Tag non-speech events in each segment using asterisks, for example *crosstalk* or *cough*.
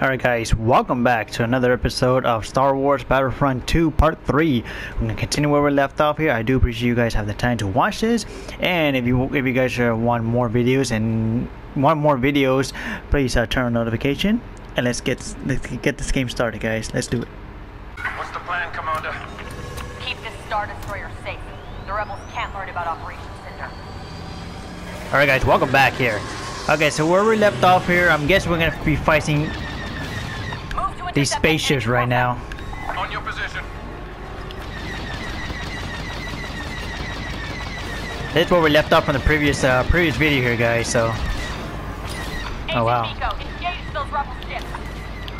Alright guys, welcome back to another episode of Star Wars Battlefront 2 Part 3. I'm going to continue where we left off here. I do appreciate you guys have the time to watch this. And if you if you guys uh, want more videos and want more videos, please uh, turn on notification. And let's get let's get this game started guys. Let's do it. What's the plan, Commander? Keep this Star Destroyer safe. The rebels can't learn about Operation Cinder. Alright guys, welcome back here. Okay, so where we left off here, I'm guessing we're going to be fighting Move to these spaceships right now. On your position. This is where we left off from the previous uh, previous video here guys, so... Oh, wow. Agent Meeko, engage those rebel ships.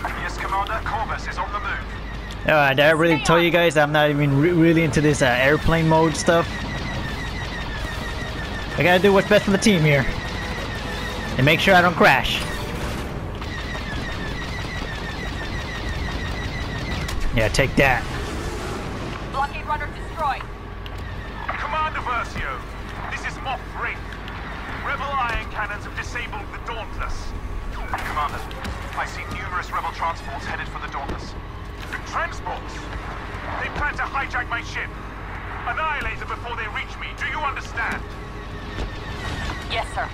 Yes, Commander. Corvus is on the move. Uh, did I really tell you guys I'm not even re really into this uh, airplane mode stuff? I gotta do what's best for the team here. And make sure I don't crash. Yeah, take that. Blockade runner destroyed. Commander Versio, this is Moff Raythe. Rebel ion cannons have disabled the Dauntless. Commander, I see numerous rebel transports headed for the Dauntless. Transports? They plan to hijack my ship. Annihilate them before they reach me. Do you understand? Yes, sir.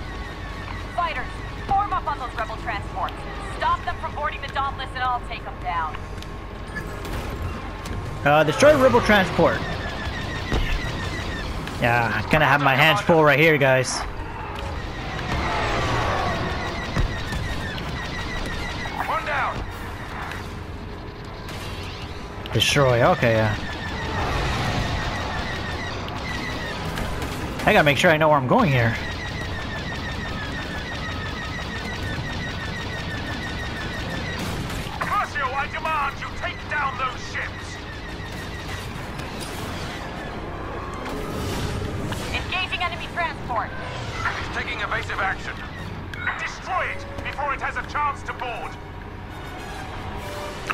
Fighters, form up on those rebel transports. Stop them from boarding the Dauntless and I'll take them down. Uh, destroy rebel transport. Yeah, I kinda have my hands full right here, guys. One down. Destroy, okay, yeah. I gotta make sure I know where I'm going here.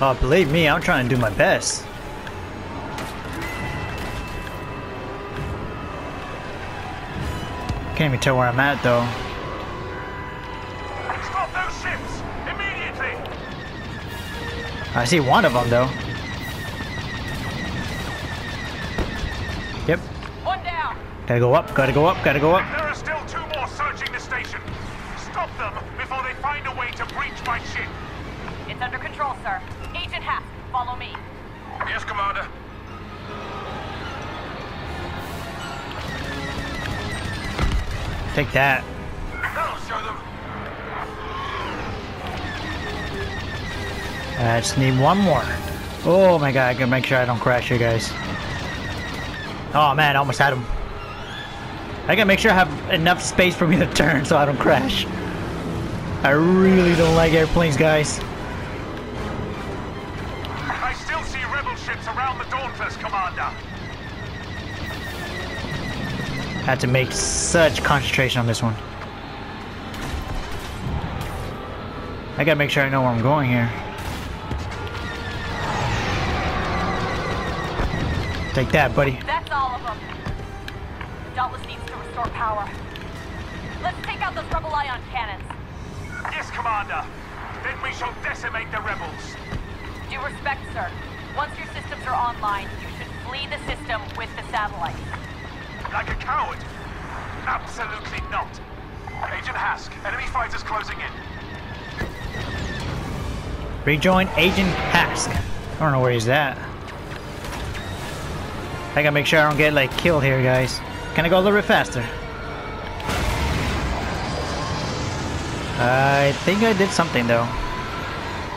Oh, believe me, I'm trying to do my best. Can't even tell where I'm at though. Stop those ships! Immediately! I see one of them though. Yep. One down. Gotta go up, gotta go up, gotta go up. There are still two more searching the station. Stop them before they find a way to breach my ship. It's under control, sir. Agent Hask, follow me. Yes, Commander. Take that. That'll show them. Uh, I just need one more. Oh my god, I gotta make sure I don't crash you guys. Oh man, I almost had him. I gotta make sure I have enough space for me to *laughs* turn so I don't crash. I really don't like airplanes, guys. Had to make such concentration on this one. I gotta make sure I know where I'm going here. Take that, buddy. That's all of them. Dauntless needs to restore power. Let's take out those rebel ion cannons. Yes, Commander. Then we shall decimate the rebels. Due respect, sir. Once your systems are online, you should flee the system with the satellite. Like a coward? Absolutely not. Agent Hask, enemy fighters closing in. Rejoin Agent Hask. I don't know where he's at. I gotta make sure I don't get like killed here, guys. Can I go a little bit faster? I think I did something though.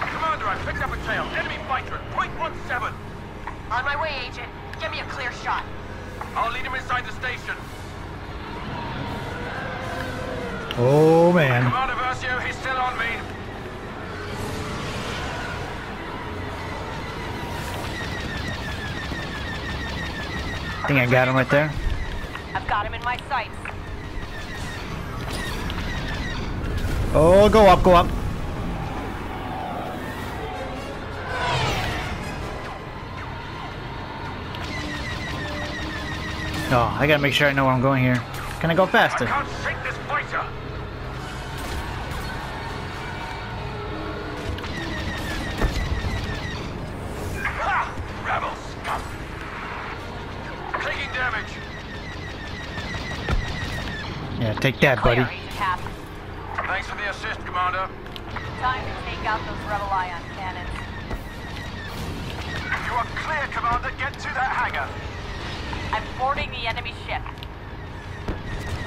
Commander, I picked up a tail. Enemy fighter at point one seven. On my way, Agent. Give me a clear shot. I'll lead him inside the station. Oh man. Commander Versio, he's still on me. I think I got him right there. I've got him in my sights. Oh, go up, go up. Oh, I gotta make sure I know where I'm going here. Can I go faster? I Yeah, take that, buddy. Thanks for the assist, Commander. Time to take out those Rebel ion cannons. You are clear, Commander. Get to that hangar. I'm boarding the enemy ship.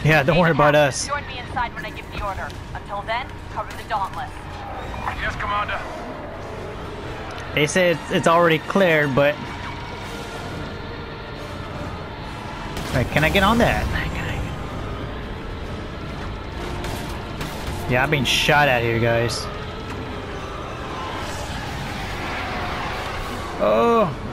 Yeah, don't worry about us. Join me inside when I give the order. Until then, cover the Dauntless. Yes, Commander. They say it's, it's already cleared, but... Wait, can I get on that? Yeah, I'm being shot at here, guys. Oh!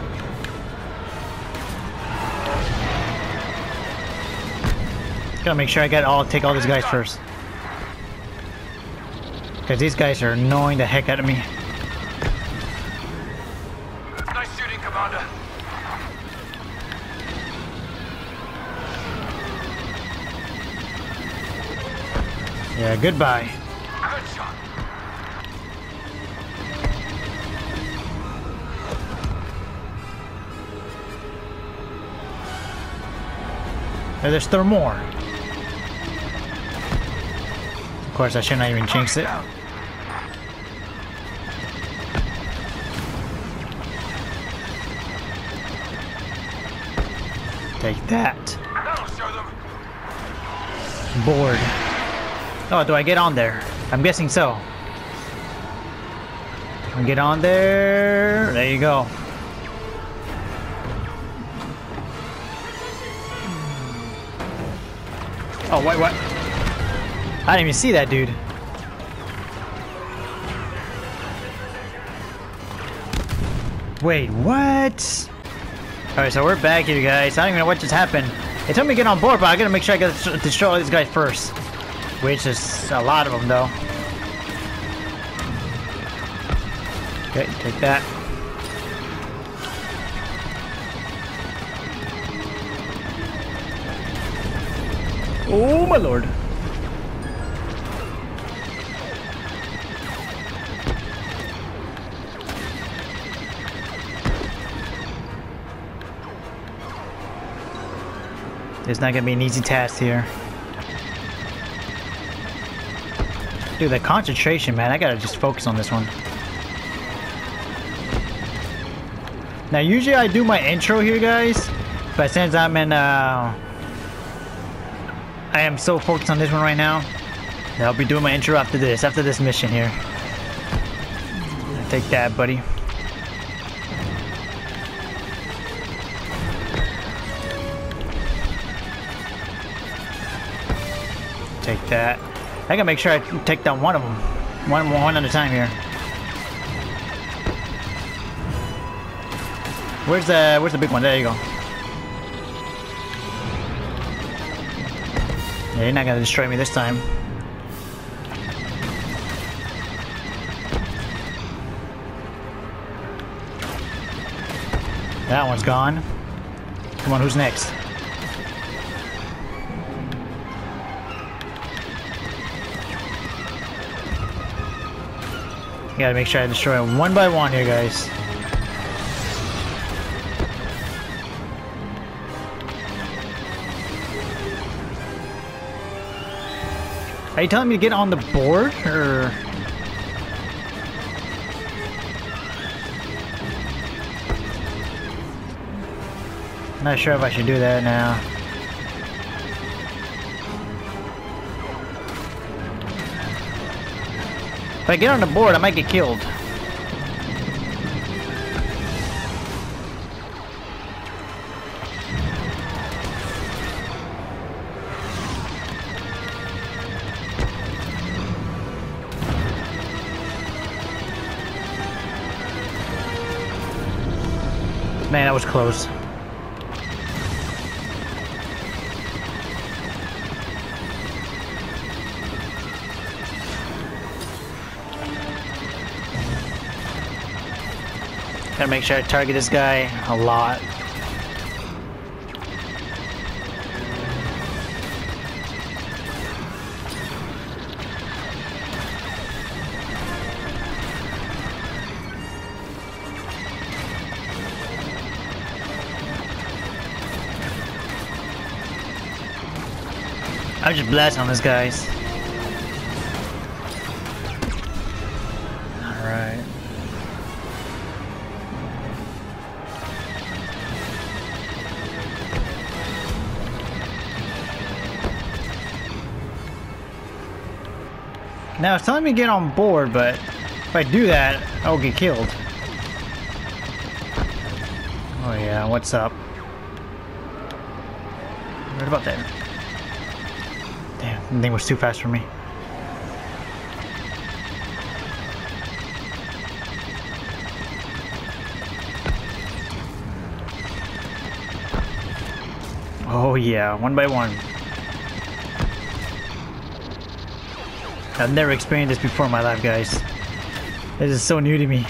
Gotta make sure I get all, take all these guys first. Cause these guys are annoying the heck out of me. Nice shooting, Commander. Yeah, goodbye. Good shot. There's still more. Of course, I should not even jinx it. Take that. Board. Oh, do I get on there? I'm guessing so. Get on there? There you go. Oh, wait, what? I didn't even see that dude. Wait, what? Alright, so we're back here, guys. I don't even know what just happened. They told me to get on board, but I gotta make sure I gotta destroy all these guys first. Which is a lot of them, though. Okay, take that. Oh, my lord. It's not gonna be an easy task here. Dude, the concentration, man. I gotta just focus on this one. Now, usually I do my intro here, guys. But since I'm in, uh... I am so focused on this one right now. I'll be doing my intro after this, after this mission here. Take that, buddy. I gotta make sure I take down one of them. One, one at a time here. Where's the Where's the big one? There you go. Yeah, you're not gonna destroy me this time. That one's gone. Come on, who's next? Gotta make sure I destroy them one by one here, guys. Are you telling me to get on the board, or...? Not sure if I should do that now. If I get on the board, I might get killed. Man, that was close. Gotta make sure I target this guy a lot. I'm just blasting on this guys. It's telling me to get on board, but if I do that, I'll get killed. Oh yeah, what's up? What about there. Damn, the thing was too fast for me. Oh yeah, one by one. I've never experienced this before in my life, guys. This is so new to me.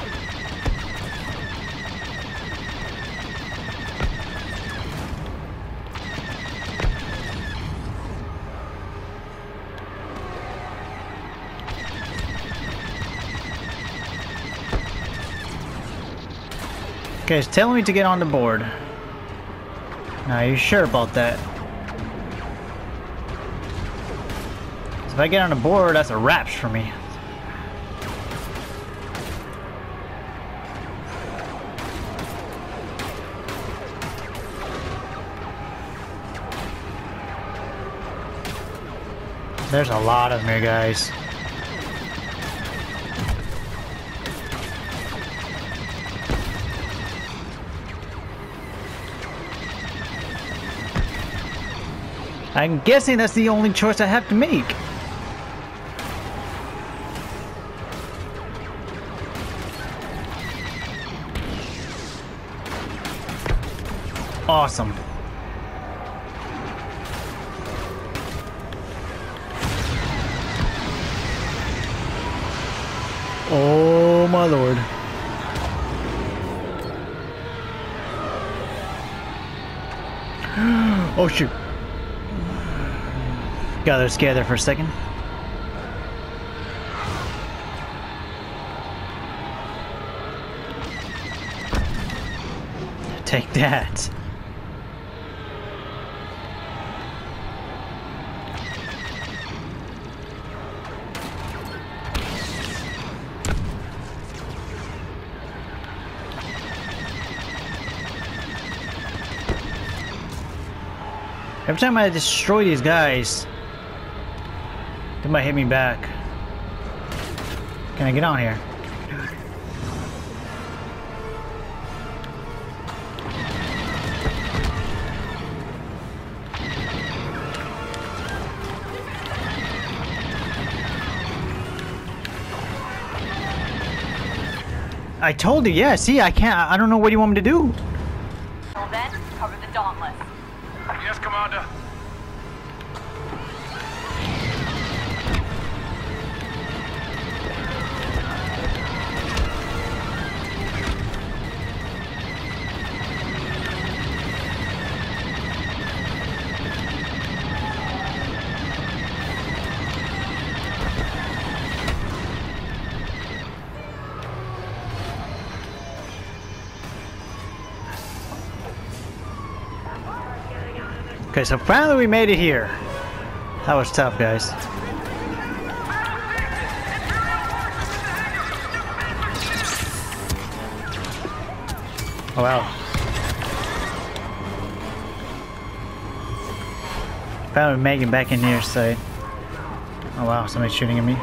Okay, it's telling me to get on the board. Now, are you sure about that? If I get on a board, that's a wraps for me. There's a lot of me, guys. I'm guessing that's the only choice I have to make. Awesome. Oh my lord. *gasps* Oh shoot. A scared there for a second. Take that. Every time I destroy these guys, they might hit me back. Can I get on here? I told you, yeah, see, I can't, I don't know what you want me to do. Okay, so finally we made it here. That was tough, guys. Oh, wow. Finally making back in here, so... Oh wow, somebody's shooting at me.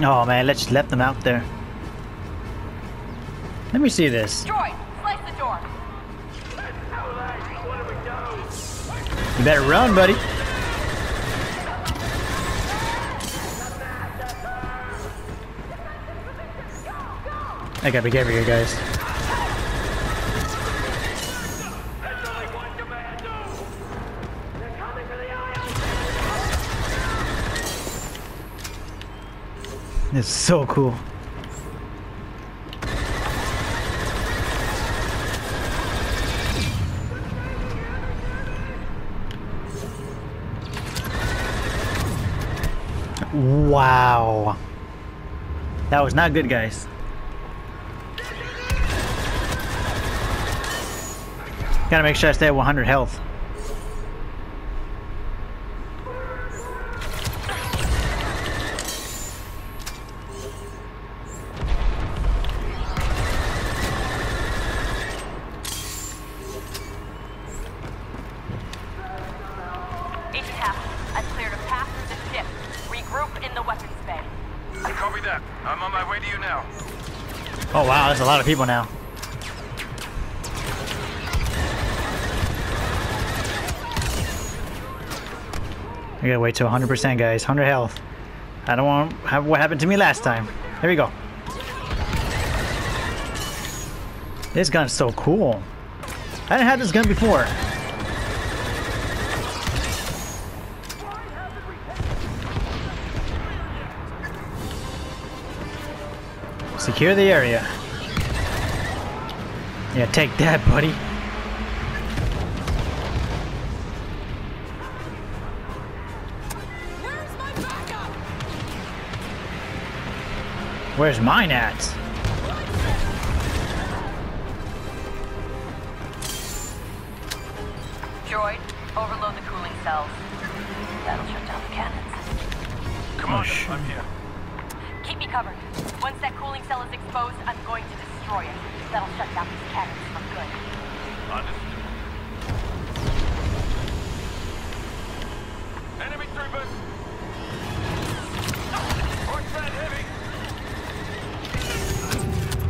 Oh man, let's just left them out there. Let me see this. Destroy! Slice the door! You better run, buddy. I gotta be careful here, guys. It's so cool. Wow. That was not good, guys. Gotta make sure I stay at 100 health. People now. I gotta wait to 100% guys, 100 health. I don't want have what happened to me last time. There we go. This gun's so cool. I didn't have this gun before. Secure the area. Yeah, take that, buddy. Where's mine at? Droid, overload the cooling cells. That'll shut down the cannons. Commander, sh- oh, I'm here. Keep me covered. Once that cooling cell is exposed, I'm going to destroy it. That'll shut down these cannons for good. Understood. Enemy troopers! Push heavy!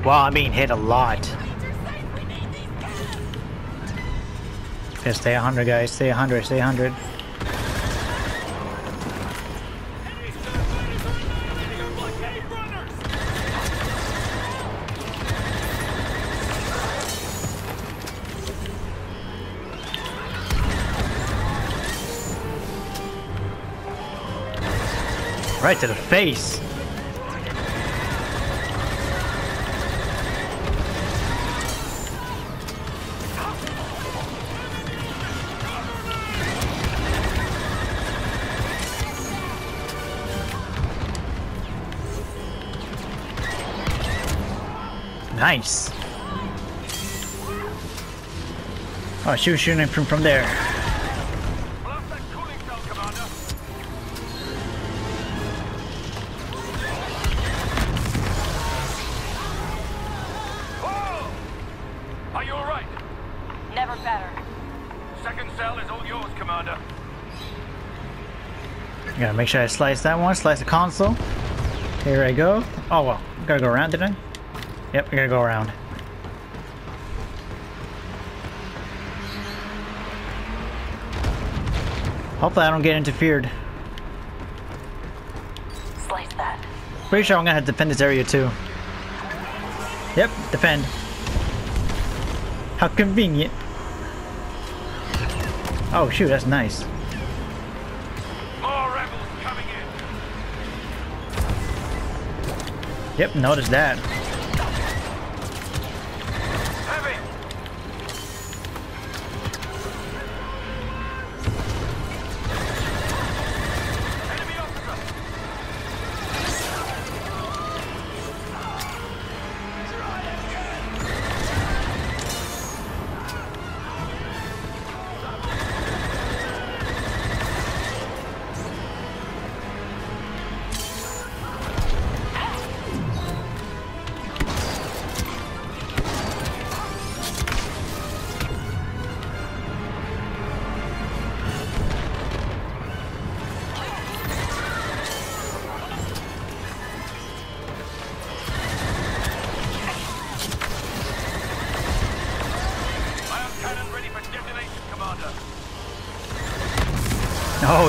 Wow, I'm being hit a lot. Okay, stay 100, guys. Stay 100, stay 100. Right to the face. Nice. Oh, she was shooting from from there. Make sure I slice that one, slice the console. Here I go. Oh well, gotta go around, didn't I? Yep, I gotta go around. Hopefully I don't get interfered. Slice that. Pretty sure I'm gonna have to defend this area too. Yep, defend. How convenient. Oh shoot, that's nice. Yep, notice that.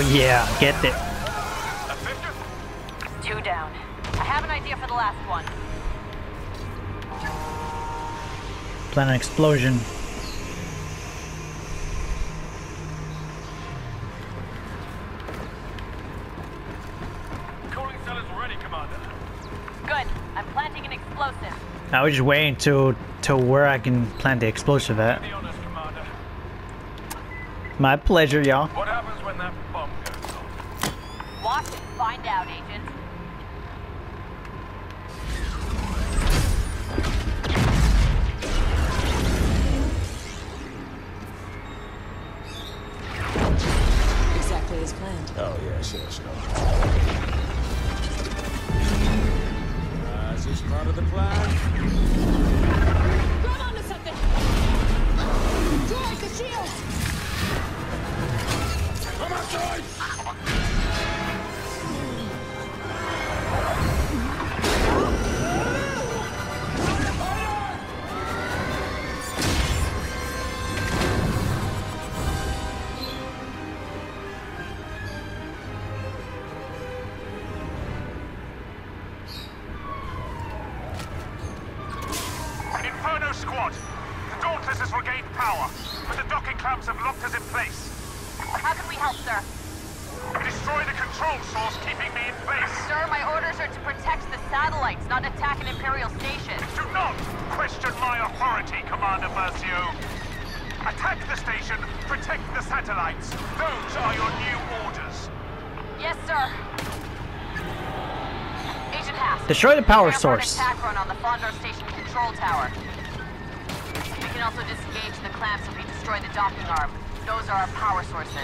Yeah, get it. Two down. I have an idea for the last one. Plan an explosion. Cooling cell is ready, Commander. Good. I'm planting an explosive. I was just waiting to to where I can plant the explosive at. Be honest, My pleasure, y'all. What happens when that bomb goes off? Watch and find out, Agent. Inferno Squad! The Dauntless has regained power, but the docking clamps have locked us in place. How can we help, sir? Destroy the control source keeping me in place. Sir, my orders are to protect the satellites, not attack an Imperial station. Do not question my authority, Commander Versio. Attack the station, protect the satellites. Those are your new orders. Yes, sir. Agent Hask. Destroy the power prepare for an source. attack run on the Fondor Station control tower. Can also disengage the clamps if we destroy the docking arm. Those are our power sources.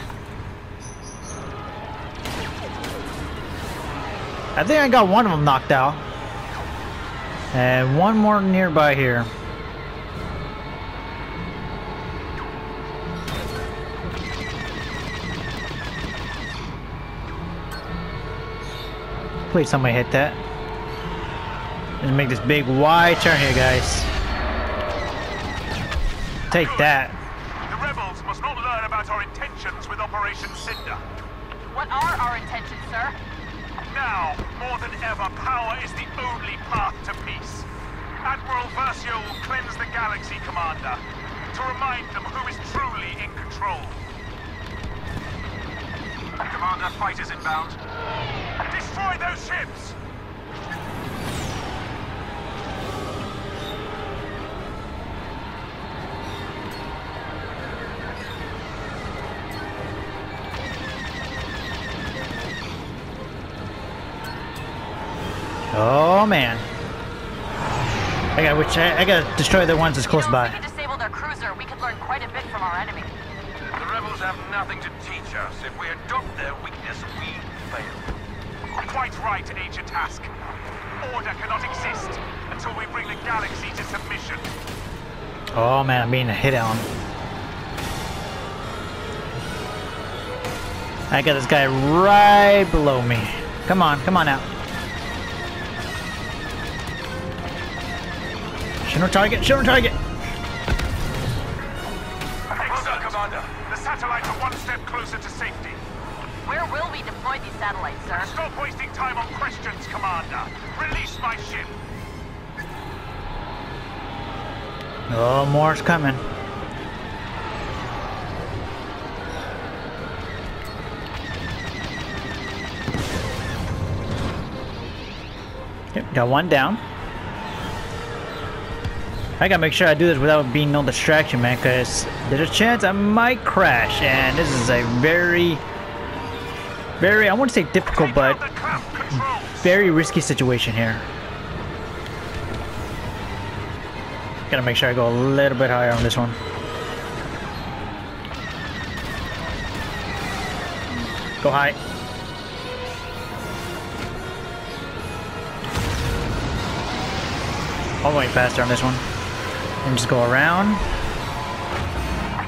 I think I got one of them knocked out. And one more nearby here. Please somebody hit that. Let's make this big wide turn here, guys. Take that. The rebels must not learn about our intentions with Operation Cinder. What are our intentions, sir? Now, more than ever, power is the only path to peace. Admiral Versio will cleanse the galaxy, Commander, to remind them who is truly in control. Commander, fighters inbound. Destroy those ships! Oh man. I got which I, I gotta destroy the ones that's close you know, by. if we could disable their cruiser, we could learn quite a bit from our enemy. The rebels have nothing to teach us. If we adopt their weakness, we fail. Quite right, Agent Hask. Order cannot exist until we bring the galaxy to submission. Oh man, I'm being hit on. I got this guy right below me. Come on, come on out. Show no target, show no target. Excellent, Commander. The satellites are one step closer to safety. Where will we deploy these satellites, sir? Stop wasting time on questions, Commander. Release my ship. Oh, more's coming. Yep, got one down. I gotta make sure I do this without being no distraction, man, because there's a chance I might crash, and this is a very, very, I wouldn't say difficult, but the very risky situation here. Gotta make sure I go a little bit higher on this one. Go high. I'll way faster on this one. And just go around.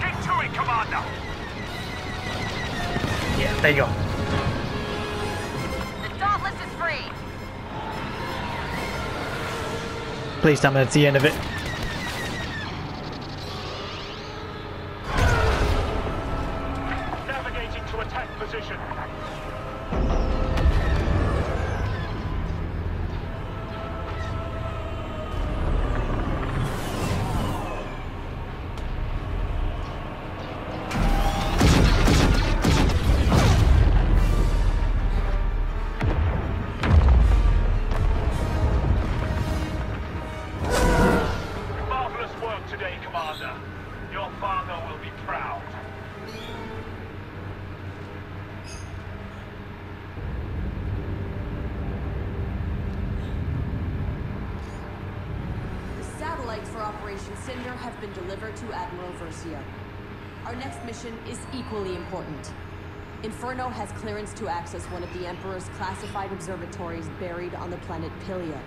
Get to it, Commander. Yeah, there you go. The Dauntless is free. Please tell me that's the end of it. Operation Cinder have been delivered to Admiral Versio. Our next mission is equally important. Inferno has clearance to access one of the Emperor's classified observatories buried on the planet Pillio.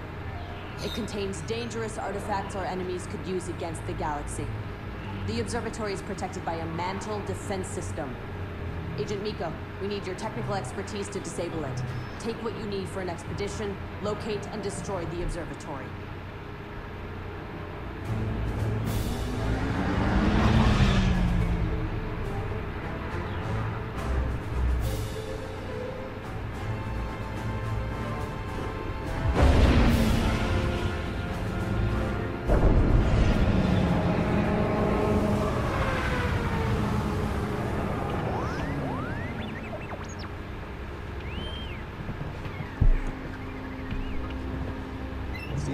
It contains dangerous artifacts our enemies could use against the galaxy. The observatory is protected by a mantle defense system. Agent Meeko, we need your technical expertise to disable it. Take what you need for an expedition, locate and destroy the observatory.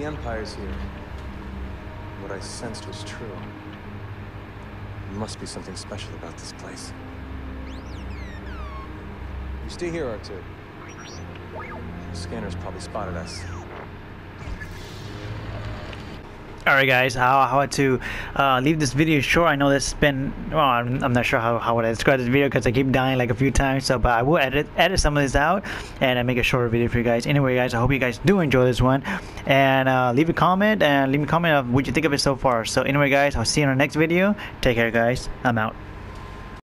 Empire's here, what I sensed was true. There must be something special about this place. You stay here, R2. The scanners probably spotted us. Alright guys, how, how to uh, leave this video short. I know this has been, well, I'm, I'm not sure how, how would I describe this video because I keep dying like a few times. So, but I will edit edit some of this out and I make a shorter video for you guys. Anyway, guys, I hope you guys do enjoy this one. And uh, leave a comment and leave me a comment of what you think of it so far. So anyway, guys, I'll see you in the next video. Take care, guys. I'm out.